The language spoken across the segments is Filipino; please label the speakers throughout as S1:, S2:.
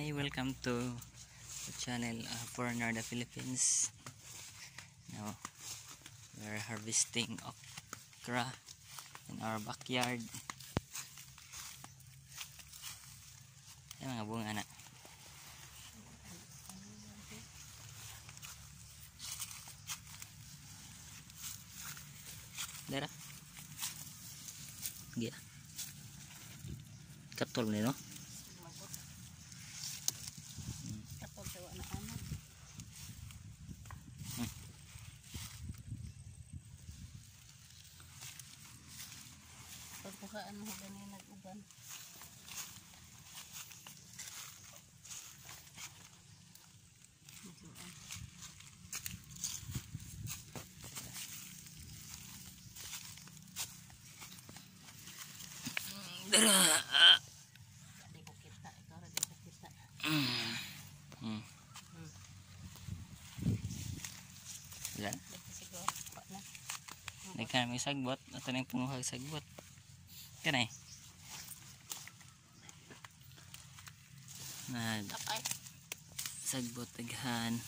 S1: Hi, welcome to the channel uh, for Narda Philippines. Now, we're harvesting okra in our backyard. Yan mga bunga na. Dara. Gila. Katol ni no?
S2: Kapag tawa na ano.
S1: Hmm.
S2: Pagbukaan mo ganyan nag-uban.
S1: Dara.
S2: Di ko kita. Ikaw di ko kita.
S1: Mm. Mm. Wala.
S2: Di ko siguro. Pa na.
S1: Nagka may sagbot. Ito na yung punguhag sagbot. Kanay. Nag
S2: Tapay.
S1: sagbot aghan.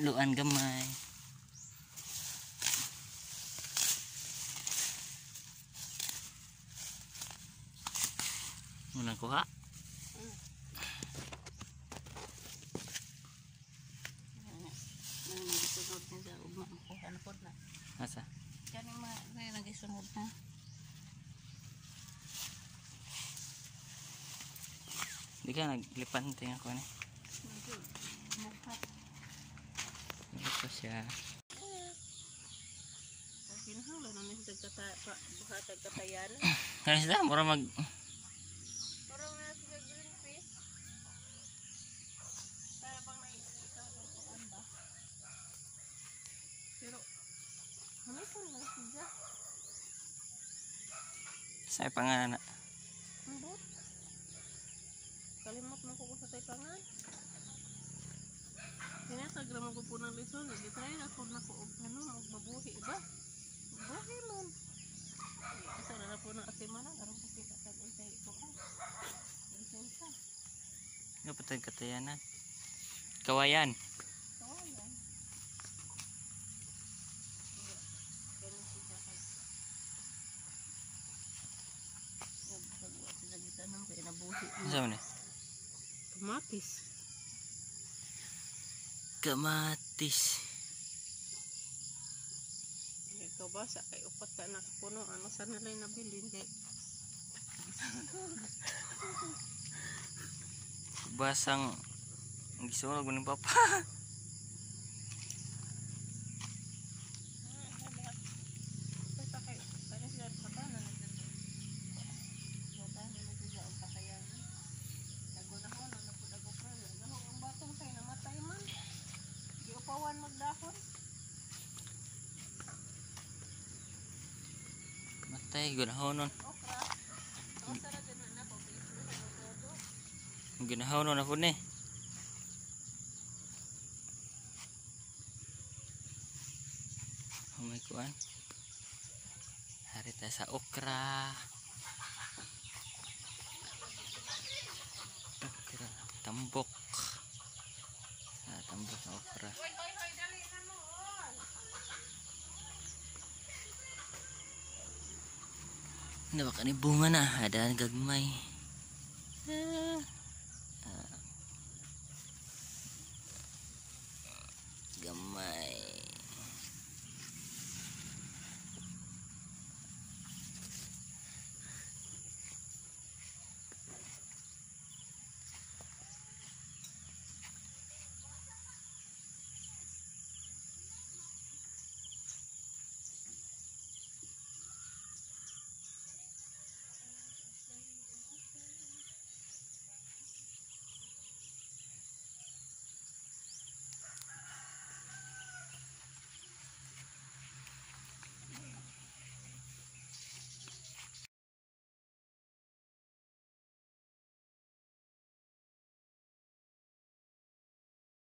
S1: Luan gamay. Muna kuha.
S2: Na na na.
S1: Asa?
S2: Kani ma, na nagisunod na.
S1: Hindi ka naglipat ng tingin
S2: ko ni.
S1: Ito siya. Mura mag... Saya
S2: mag anak. Kalimot mo ko sa tay pangan. Kaya sa gramo ko po ng lison, hindi tayo na kung na ko og ano, og mabuhi ba? Mabuhi man. Isa na na po ng atimana, aron ko kita tag untay ko. Lison sa.
S1: Kapatid katayanan. Kawayan.
S2: Kawayan. Ganun siya kay. Kamatis.
S1: Kamatis.
S2: Ikaw ba sa kay upat ka na puno ano sa nalay nabili hindi.
S1: Basang... Ang gisurog mo ng papa.
S2: tay
S1: ganahonon ganahonon ako ni nih? kuan. Hari tayo sa okra okra tambok Ba ka ni bunga na? Ada gagmay.